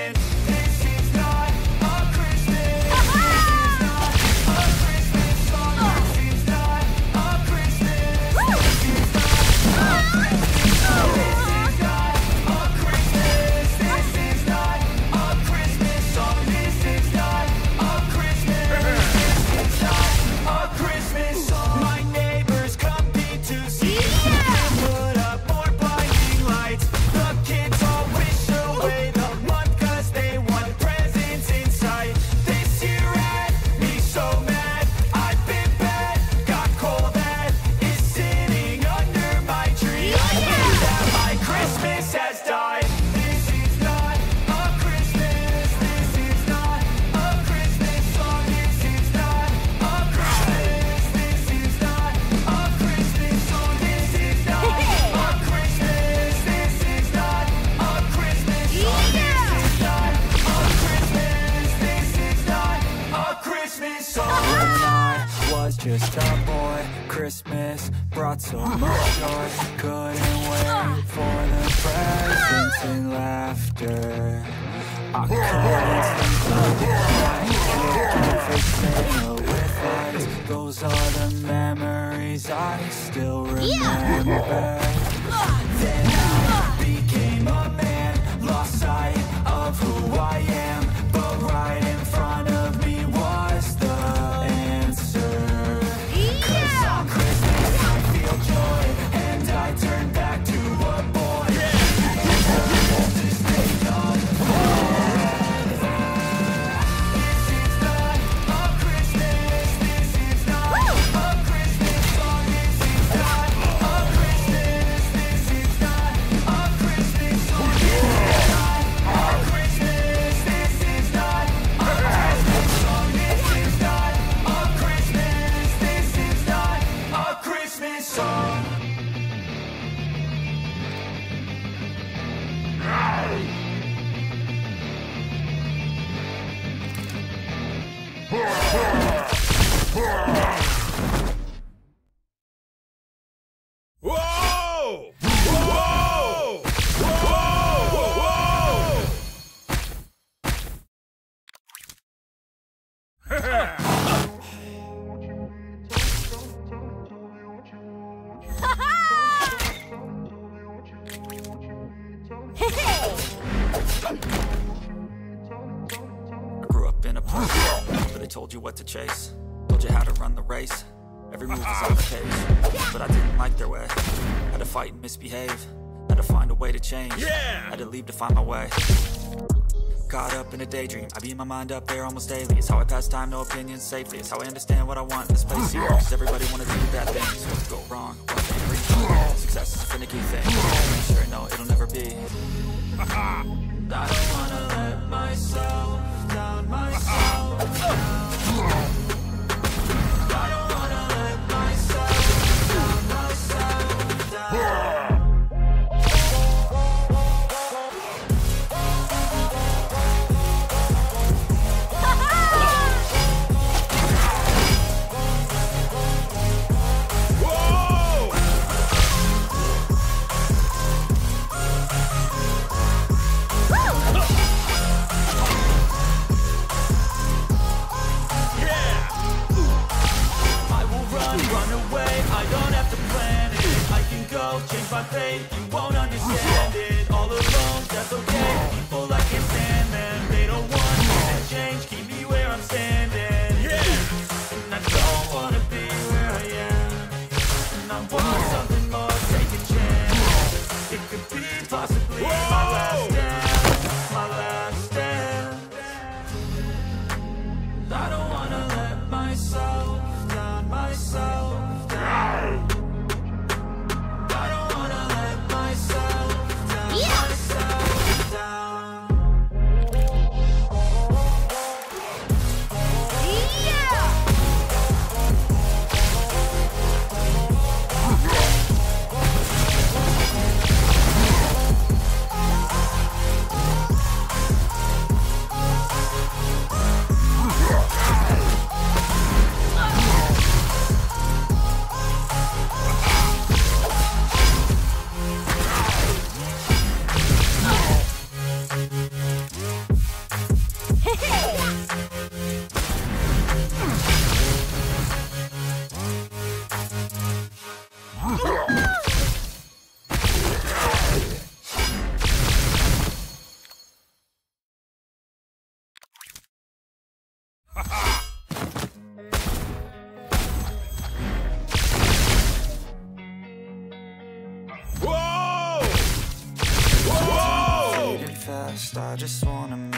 Christmas fight and misbehave. Had to find a way to change. Yeah! Had to leave to find my way. Caught up in a daydream. I beat my mind up there almost daily. It's how I pass time, no opinions safely. It's how I understand what I want in this place. Here Cause everybody wanna do bad things. What go wrong, what can bring Success is a finicky thing. I'm sure, no, it'll never be. I don't wanna let myself down myself down. but thank you. I just wanna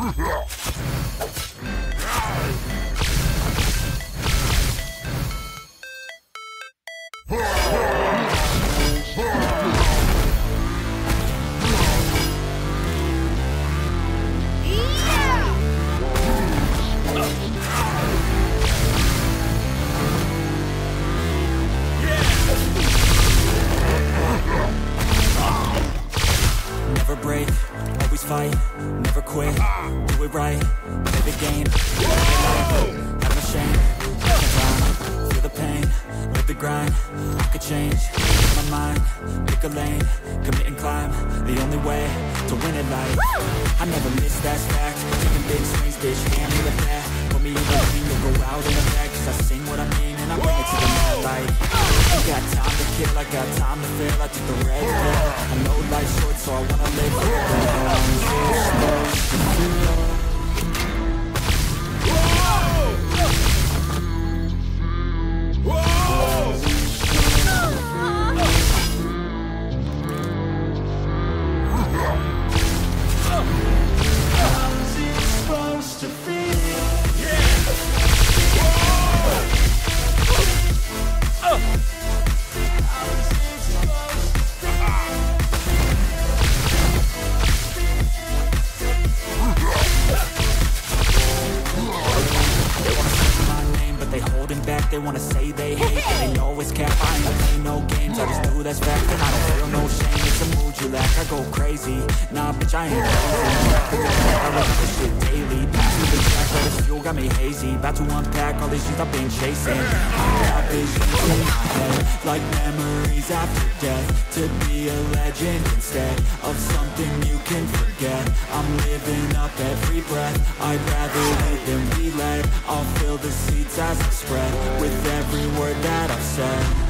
Ha that's fact, and I don't feel no shame. It's a mood you lack. I go crazy. Nah, bitch, I ain't crazy. I run this shit daily. Pass me the track, all this fuel got me hazy. About to unpack all these things I've been chasing. I got visions in my head, like memories after death. To be a legend instead of something you can forget. I'm living up every breath. I'd rather live than be led. I'll fill the seats as I spread with every word that I've said.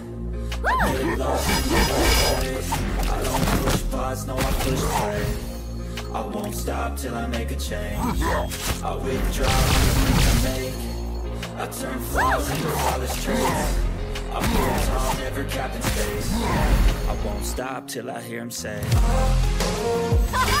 I. I I I won't stop till I make a change I withdraw on I make I turn flaws into flawless traits I'm here tall, never capped in space I won't stop till I hear him say Whoa!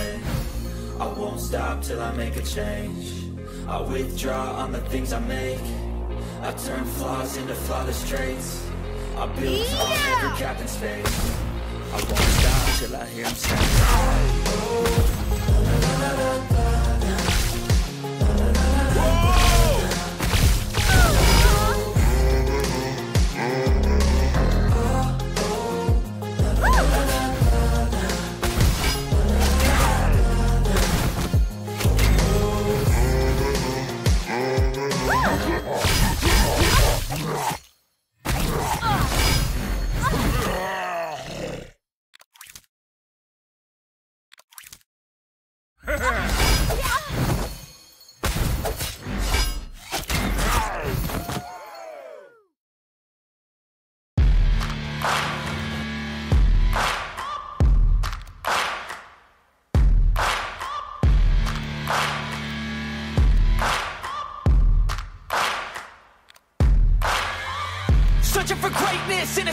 I won't stop till I make a change. I withdraw on the things I make. I turn flaws into flawless traits. I build tall, never capped in space. I won't stop till I hear him say Searching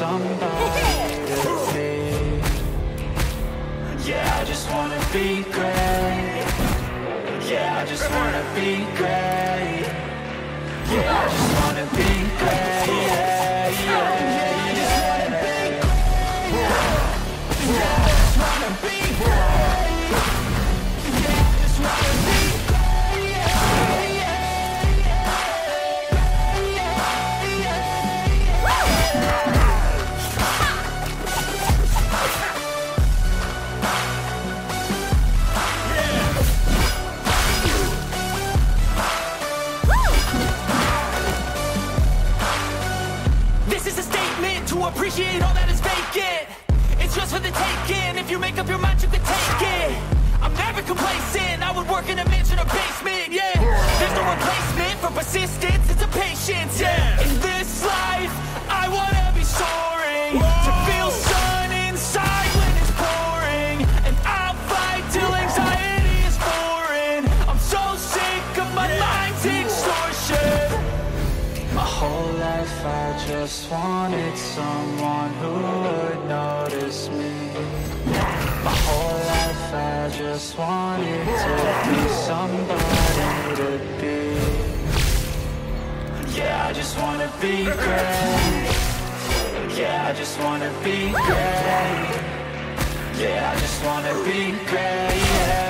somebody. To Yeah, I just wanna be great. Yeah, I just wanna be great. Yeah, I just wanna be you make up your mind you can take it. I'm never complacent, I would work in a mansion or basement, yeah. There's no replacement for persistence, it's a patience, yeah. In this life, I wanna be soaring. To feel sun inside when it's pouring. And I'll fight till anxiety is foreign. I'm so sick of my mind's extortion. My whole life I just wanted someone just wanted to be somebody to be. Yeah, I just wanna be great. Yeah, I just wanna be great. Yeah, I just wanna be great. Yeah,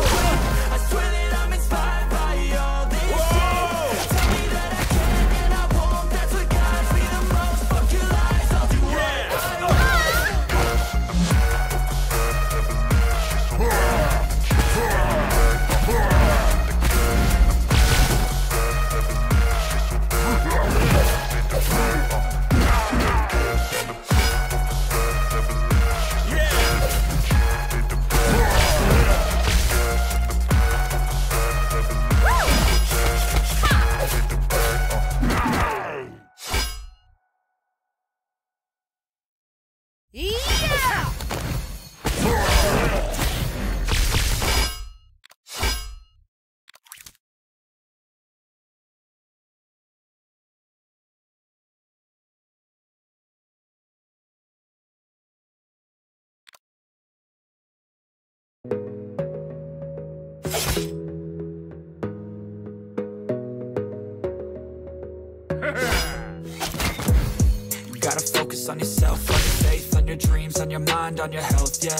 focus on yourself, on your faith, on your dreams, on your mind, on your health, yeah.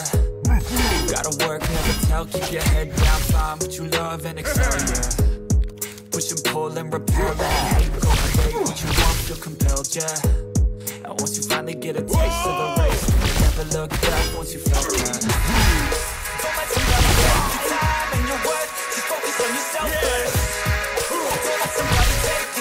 You gotta work, never tell, keep your head down, find what you love and excel, yeah. Push and pull and repel that hate, go create what you want, feel compelled, yeah. And once you finally get a taste of the race, you never look back once you felt that. Let somebody take your time and your worth. Just focus on yourself first. Don't let somebody take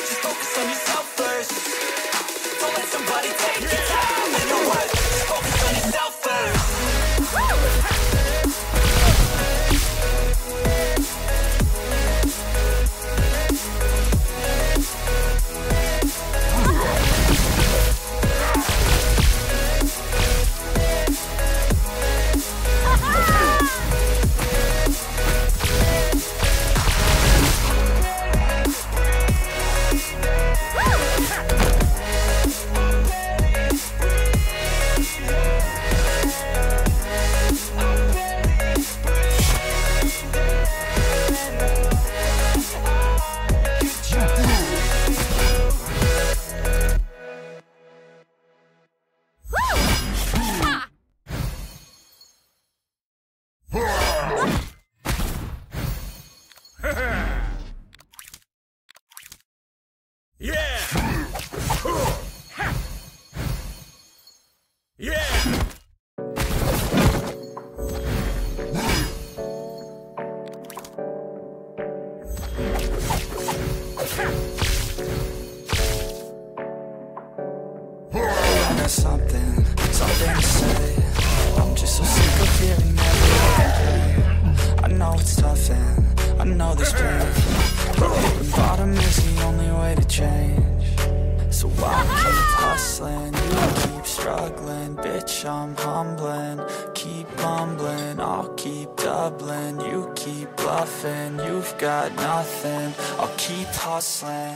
Just know the strength. The bottom is the only way to change. So I keep hustling, you keep struggling. Bitch, I'm humbling. Keep bumbling. I'll keep doubling. You keep bluffing, you've got nothing. I'll keep hustling.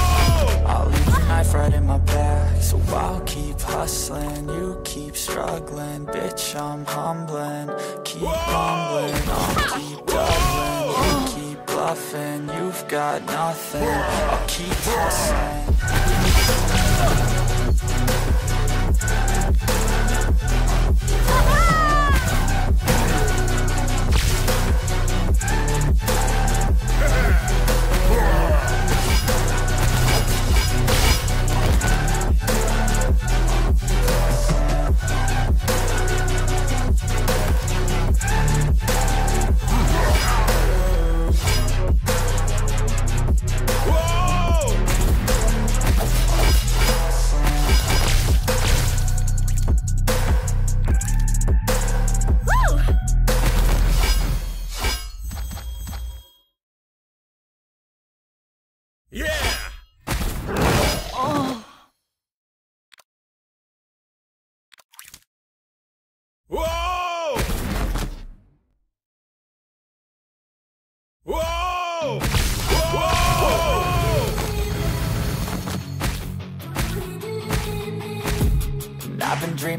knife right in my back So I'll keep hustling, you keep struggling. Bitch, I'm humbling, keep mumbling I'll keep doubling, you keep bluffing. You've got nothing, I'll keep hustling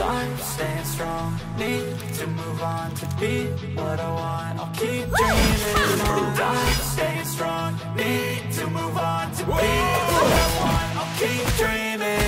I'm staying strong, need to move on to be what I want. I'll keep dreaming on. I'm staying strong, need to move on to be what I want. I'll keep dreaming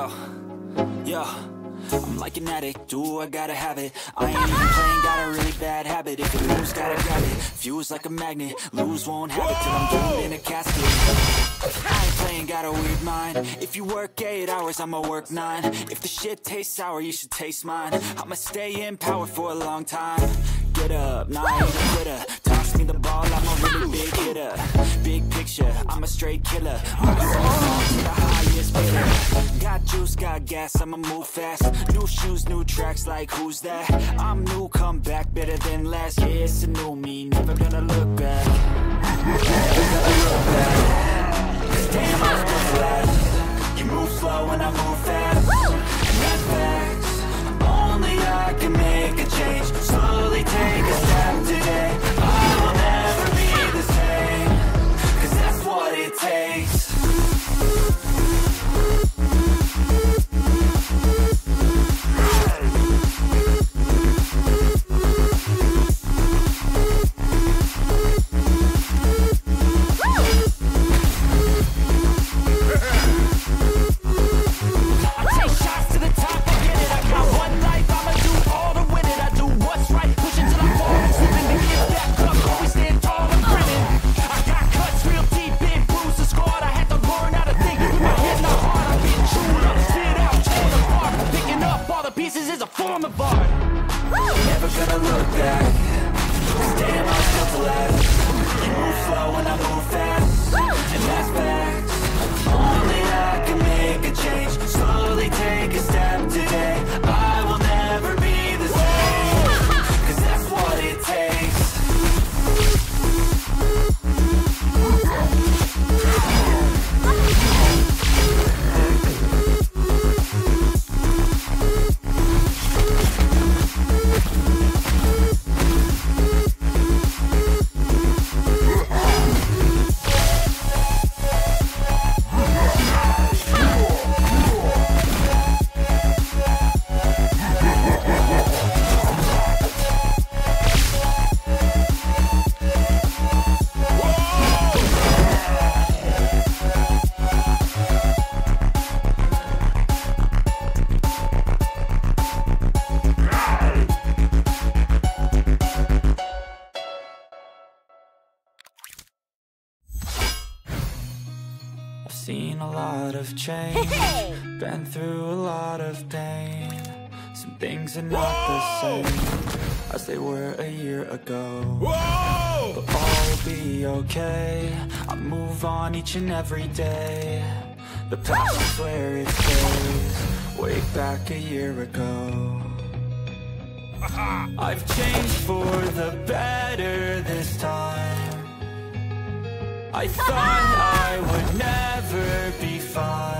Yo. I'm like an addict, do I gotta have it? I ain't even playing, got a really bad habit. If you lose, gotta grab it. Fuse like a magnet, lose, won't have it Till I'm doomed in a casket. I ain't playing, got a weird mind. If you work 8 hours, I'ma work 9 If the shit tastes sour, you should taste mine. I'ma stay in power for a long time. Get up, nah, I ain't a quitter the ball, I'm a really big hitter. Big picture, I'm a straight killer. Rise to the highest bidder Got juice, got gas, I'ma move fast. New shoes, new tracks, like who's that? I'm new, come back, better than last Yeah, it's a new me, never gonna look back. Never gonna look back Cause damn, I was built to You move slow and I move fast. And that's facts Only I can make a change. Slowly take a step change, been through a lot of pain. Some things are not the same as they were a year ago. Whoa! But all will be okay. I move on each and every day. The past is where it stays. Way back a year ago. I've changed for the better this time. I thought I would never be fine.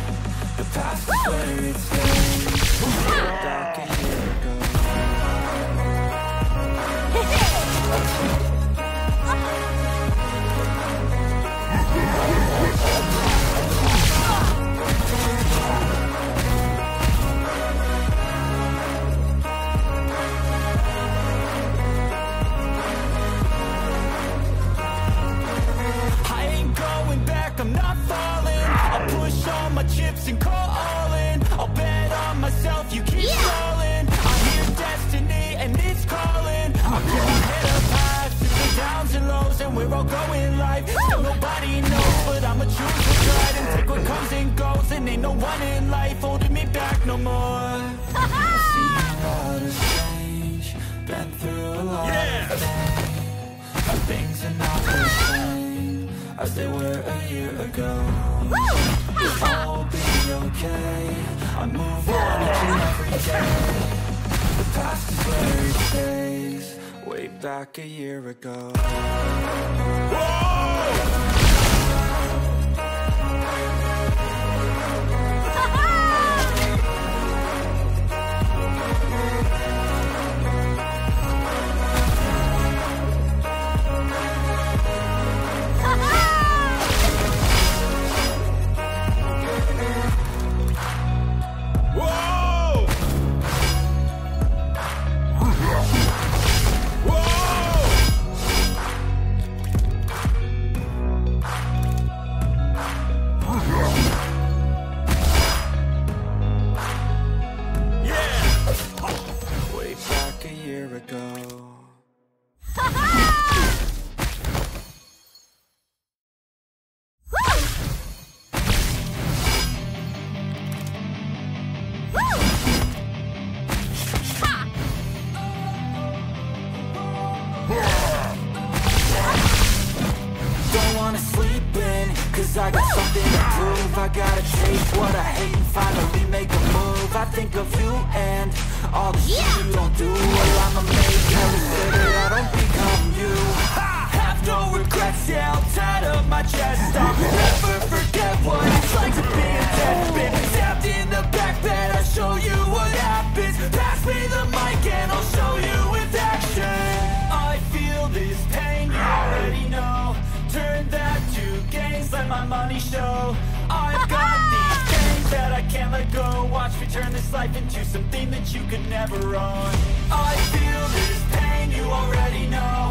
The chips and call all in. I'll bet on myself, you keep stalling. I hear destiny and it's calling. Keep my head up high through the downs and lows, and we're all going live. Still nobody knows, but I'ma choose what's right and take what comes and goes. And ain't no one in life holding me back no more. A lot of change, been through a lot Yes! of pain. Things are not the same as they were a year ago. All will be okay. I move on each and every day. The past is it stays. Way back a year ago. To something that you could never run. I feel this pain, you already know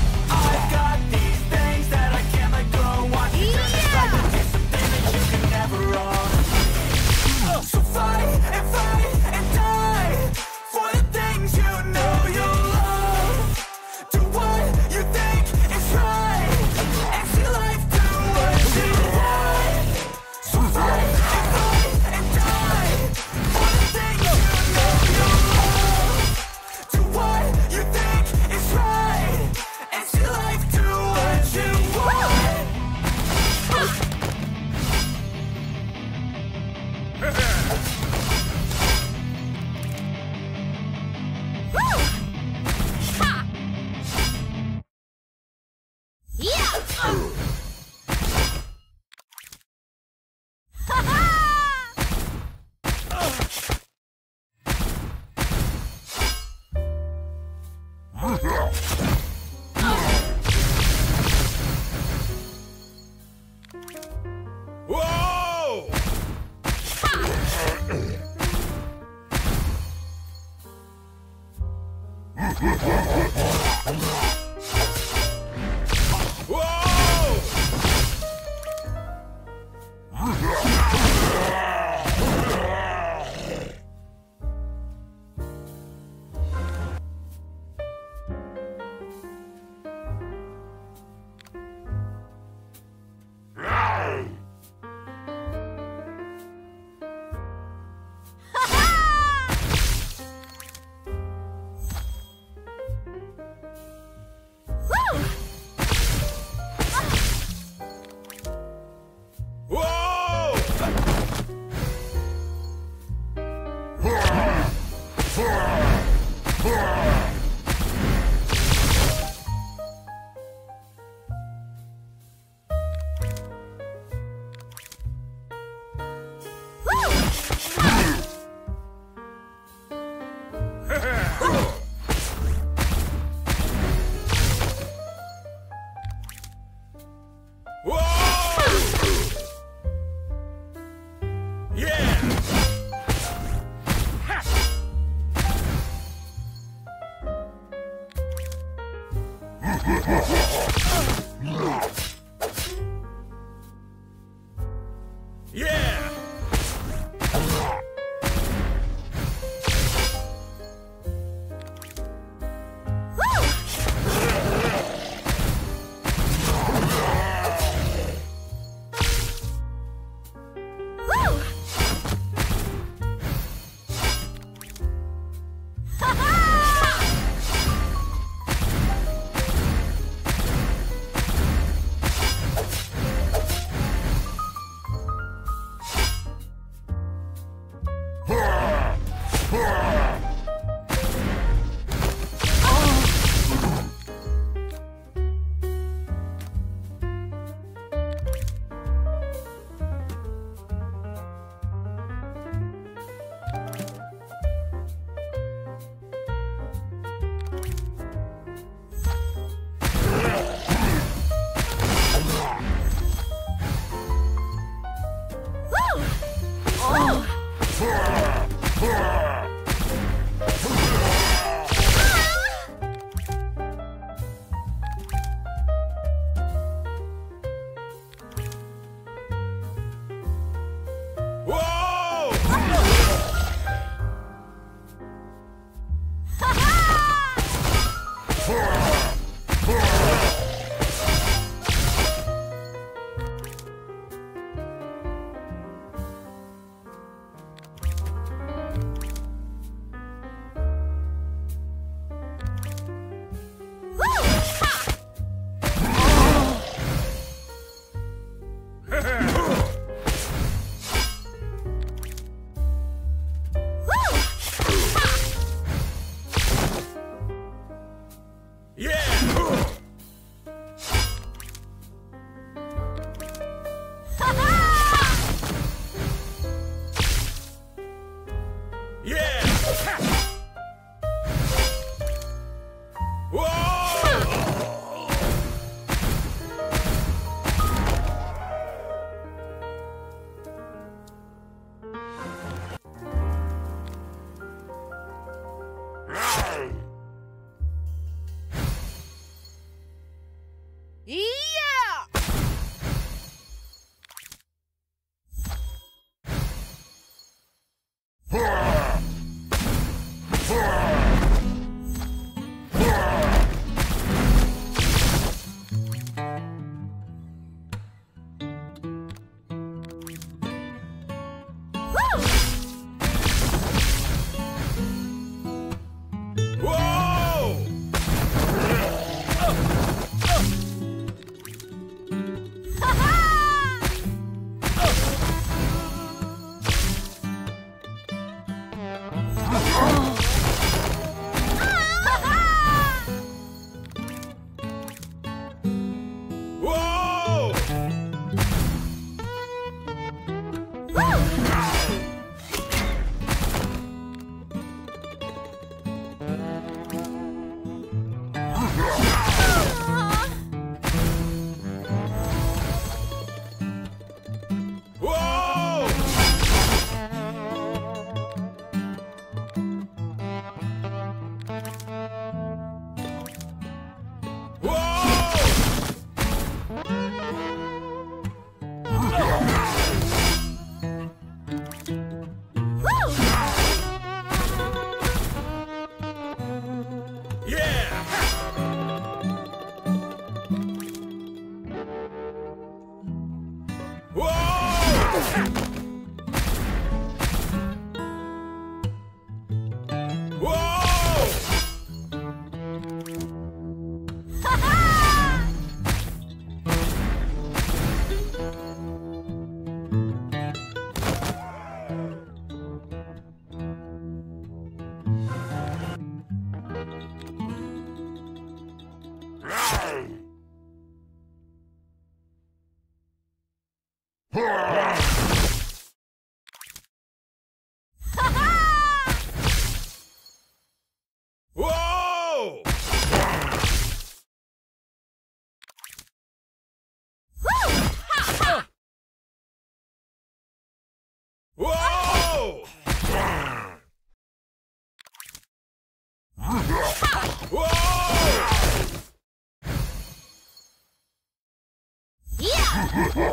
Ha ha!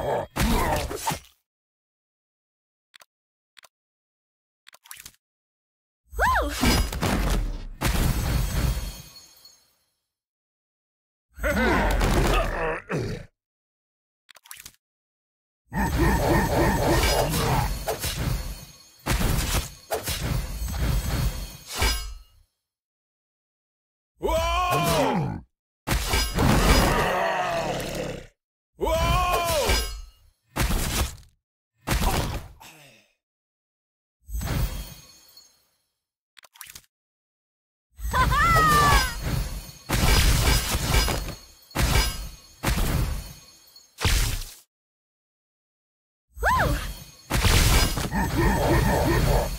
Hip hop, hip hop, hip hop.